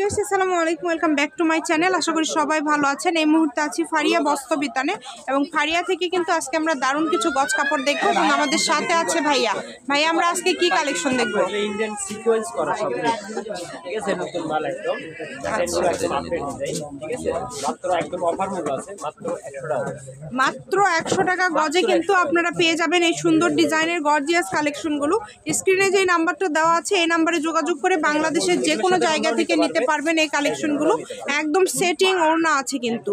Viewers আসসালামু আলাইকুম welcome back to my channel. আশা করি সবাই ভালো আছেন। এই মুহূর্তে আছি ফারিয়া বস্ত্র বিতানে। এবং ফারিয়া থেকে কিন্তু আজকে আমরা দারুণ কিছু গজ কাপড় দেখব এবং আমাদের সাথে আছে ভাইয়া। ভাইয়া আমরা আজকে কি কালেকশন দেখব? ইন্ডিয়ান সিকোয়েন্স করা সব ঠিক আছে নতুন মাল একদম। আছে মাত্র একদম অফার মতো আছে মাত্র একশো টাকা মাত্র একশো টাকা গজে কিন্তু আপনারা পেয়ে যাবেন এই সুন্দর ডিজাইনের গর্জিয়াস কালেকশনগুলো স্ক্রিনে যে নাম্বারটা দেওয়া আছে এই নাম্বারে যোগাযোগ করে বাংলাদেশের যে কোনো জায়গা থেকে নিতে পারবেন এই কালেকশনগুলো একদম সেটিং ওড়না আছে কিন্তু।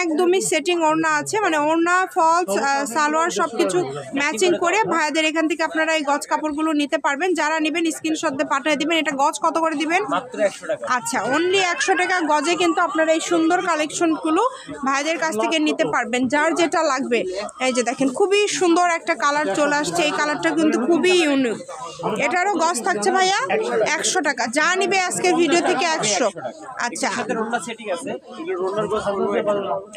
একদমই সেটিং ওড়না আছে মানে ওড়না ফলস সালোয়ার সব কিছু ম্যাচিং করে ভাইয়াদের এখান থেকে আপনারা এই গজ কাপড়গুলো নিতে পারবেন। যারা নেবেন স্ক্রিনশট দিয়ে পাঠিয়ে দিবেন। এটা গজ কত করে দিবেন? মাত্র একশো টাকা। আচ্ছা অনলি একশো টাকা গজে কিন্তু আপনারা এই সুন্দর কালেকশনগুলো ভাইদের কাছ থেকে নিতে পারবেন। যার যেটা লাগবে। এই যে দেখেন খুবই সুন্দর একটা কালার চলে আসছে। এই কালারটা কিন্তু খুবই ইউনিক এটারও গজ থাকছে ভাইয়া একশো টাকা। যা নিবে আজকে ভিডিও থেকে একশো। আচ্ছা।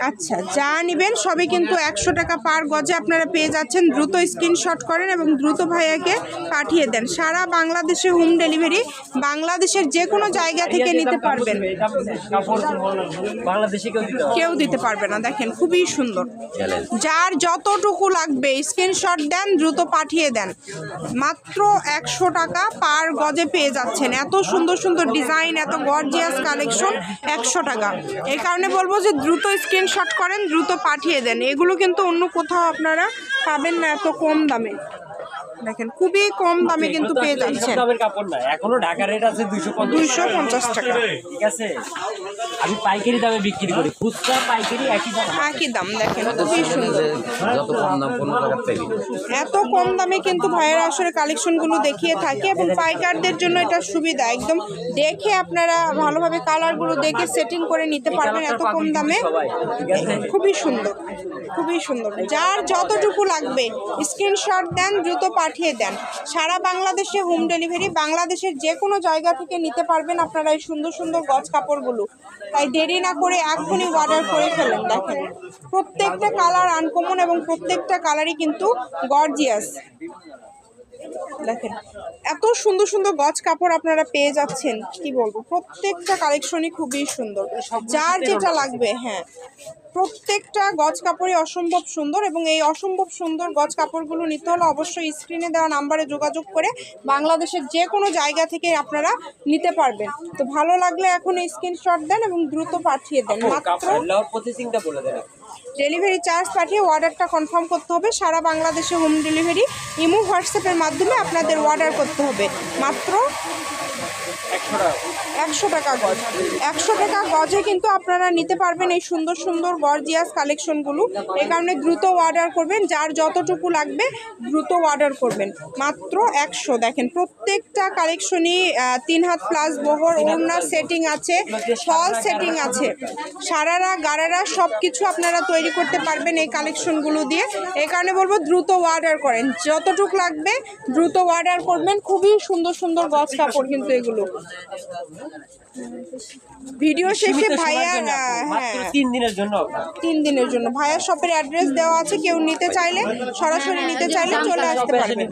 আচ্ছা যা নেবেন সবই কিন্তু একশো টাকা পার গজে আপনারা পেয়ে যাচ্ছেন। দ্রুত স্ক্রিনশট করেন এবং দ্রুত ভাইয়াকে পাঠিয়ে দেন। সারা বাংলাদেশে হোম ডেলিভারি বাংলাদেশের যে কোনো জায়গা থেকে নিতে পারবেন। কেউ দিতে কেউ দিতে পারবে না। দেখেন খুবই সুন্দর। যার যতটুকু লাগবে স্ক্রিনশট দেন দ্রুত পাঠিয়ে দেন। মাত্র একশো টাকা পার গজে পেয়ে যাচ্ছেন। এত সুন্দর সুন্দর ডিজাইন এত গর্জিয়াস কালেকশন একশো টাকা। এই কারণে বলব যে দ্রুত স্ক্রিনশট করেন, দ্রুত পাঠিয়ে দেন। এগুলো কিন্তু অন্য কোথাও আপনারা পাবেন না এত কম দামে। দেখেন খুবই কম দামে কিন্তু পেয়ে যাচ্ছেন। দামের কাপড় না। এখনও ঢাকা রেট আছে দুইশো দুইশো পঞ্চাশ টাকা। ঠিক আছে? আমি পাইকারি দামে বিক্রি করি। খুচরা পাইকারি একই দাম। একই দাম দেখেন খুবই সুন্দর। যত কম দাম থেকে। এত কম দামে কিন্তু ভাইয়েরা আসলে কালেকশনগুলো দেখিয়ে থাকে এবং পাইকারদের জন্য এটা সুবিধা। একদম দেখে আপনারা ভালোভাবে কালারগুলো দেখে সেটিং করে নিতে পারবেন এত কম দামে। খুবই সুন্দর খুবই সুন্দর। যার যতটুকু লাগবে স্ক্রিনশট দেন দ্রুত পাঠিয়ে দেন। সারা বাংলাদেশে হোম ডেলিভারি বাংলাদেশের যে কোনো জায়গা থেকে নিতে পারবেন আপনারা এই সুন্দর সুন্দর গজ কাপড়গুলো। তাই দেরি না করে এখনই অর্ডার করে ফেলেন দেখেন। প্রত্যেকটা কালার আনকমন এবং প্রত্যেকটা কালারই কিন্তু গর্জিয়াস দেখেন এত সুন্দর সুন্দর গজ কাপড় আপনারা পেয়ে যাচ্ছেন কি বলব? প্রত্যেকটা কালেকশনই খুবই সুন্দর। যার যেটা লাগবে হ্যাঁ। প্রত্যেকটা গজ কাপড়ই অসম্ভব সুন্দর এবং এই অসম্ভব সুন্দর গজ কাপড়গুলো নিতে হলে অবশ্যই স্ক্রিনে দেওয়া নাম্বারে যোগাযোগ করে বাংলাদেশের যে কোনো জায়গা থেকে আপনারা নিতে পারবেন। তো ভালো লাগলে এখন স্ক্রিনশট দেন এবং দ্রুত পাঠিয়ে দেন। মাত্র ডেলিভারি চার্জ পাঠিয়ে অর্ডারটা কনফার্ম করতে হবে। সারা বাংলাদেশে হোম ডেলিভারি ইমো হোয়াটসঅ্যাপের মাধ্যমে আপনাদের অর্ডার করতে হবে। মাত্র একশো টাকা গজ। একশো টাকা গজে কিন্তু আপনারা নিতে পারবেন এই সুন্দর সুন্দর গর্জিয়াস কালেকশনগুলো। এই কারণে দ্রুত অর্ডার করবেন, যার যতটুকু লাগবে দ্রুত অর্ডার করবেন। মাত্র একশো। দেখেন, প্রত্যেকটা কালেকশনই তিন হাত প্লাস বহর, ওড়না সেটিং আছে ফল সেটিং আছে। সারারা, গারারা সব কিছু আপনারা তৈরি করতে পারবেন এই কালেকশনগুলো দিয়ে। এই কারণে বলব দ্রুত অর্ডার করেন। যতটুকু লাগবে দ্রুত অর্ডার করবেন। খুবই সুন্দর সুন্দর গজ কাপড় কিন্তু এগুলো। ভিডিও শেষে ভাইয়া ভাইয়ার হ্যাঁ। তিন দিনের জন্য। তিন দিনের জন্য। ভাইয়ার শপের অ্যাড্রেস দেওয়া আছে কেউ নিতে চাইলে সরাসরি নিতে চাইলে চলে আসতে পারবে।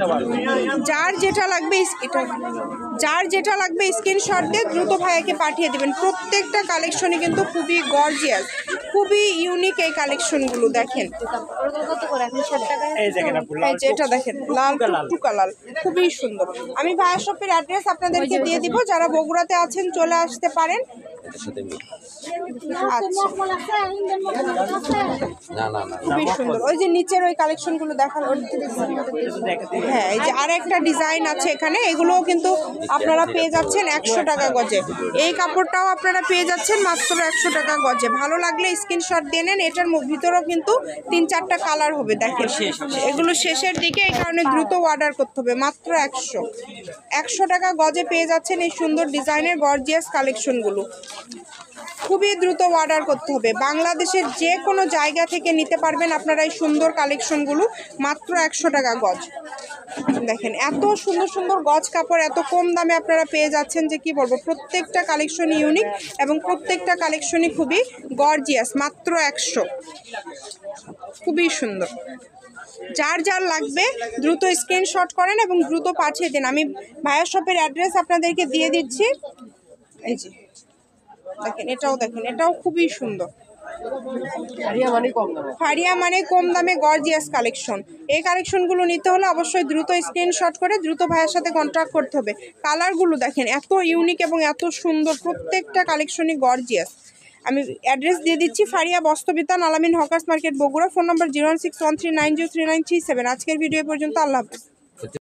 যার যেটা লাগবে এটা যার যেটা লাগবে স্ক্রিনশট দিয়ে দ্রুত ভাইয়াকে পাঠিয়ে দেবেন। প্রত্যেকটা কালেকশনই কিন্তু খুবই গর্জিয়াস খুবই ইউনিক এই কালেকশনগুলো এই দেখেন আপু যে এটা দেখেন লাল। টুকটুকা লাল। খুবই সুন্দর। আমি ভায়া শপের অ্যাড্রেস আপনাদেরকে দিয়ে দিব যারা বগুড়াতে আছেন চলে আসতে পারেন। আচ্ছা। না না না খুবই সুন্দর। ওই যে নিচের ওই কালেকশনগুলো দেখাল হ্যাঁ এই যে আরেকটা ডিজাইন আছে এখানে এগুলোও কিন্তু আপনারা পেয়ে যাচ্ছেন একশো টাকা গজে। এই কাপড়টাও আপনারা পেয়ে যাচ্ছেন মাত্র একশো টাকা গজে। ভালো লাগলে স্ক্রিনশট দিয়ে নেন এটার ভিতরেও কিন্তু তিন চারটা কালার হবে দেখেন। এগুলো শেষের দিকে এই কারণে দ্রুত অর্ডার করতে হবে মাত্র একশো। একশো টাকা গজে পেয়ে যাচ্ছেন এই সুন্দর ডিজাইনের গর্জিয়াস কালেকশনগুলো খুবই দ্রুত অর্ডার করতে হবে। বাংলাদেশের যে কোনো জায়গা থেকে নিতে পারবেন আপনারা এই সুন্দর কালেকশনগুলো মাত্র একশো টাকা গজ। দেখেন, এত সুন্দর সুন্দর গজ কাপড়, এত কম দামে আপনারা পেয়ে যাচ্ছেন যে কি বলব, প্রত্যেকটা কালেকশন ইউনিক এবং প্রত্যেকটা কালেকশনই খুবই গর্জিয়াস মাত্র একশো। খুবই সুন্দর। যার যার লাগবে দ্রুত স্ক্রিনশট করেন এবং দ্রুত পাঠিয়ে দিন। আমি ভাইয়া শপের অ্যাড্রেস আপনাদেরকে দিয়ে দিচ্ছি। এই যে দেখেন এটাও দেখেন এটাও খুবই সুন্দর। ফারিয়া মানে কম দামে? ফারিয়া মানে গর্জিয়াস কালেকশন এই কালেকশনগুলো নিতে হলে অবশ্যই দ্রুত স্ক্রিনশট করে দ্রুত ভাইয়ের সাথে কন্ট্যাক্ট করতে হবে। কালারগুলো দেখেন এত ইউনিক এবং এত সুন্দর প্রত্যেকটা কালেকশনই গর্জিয়াস আমি অ্যাড্রেস দিয়ে দিচ্ছি Fariya বস্তবিতান Alamin hawkers market Bogura phone number zero six one three nine zero three nine three seven আজকের ভিডিও পর্যন্ত আল্লাহ হাফেজ।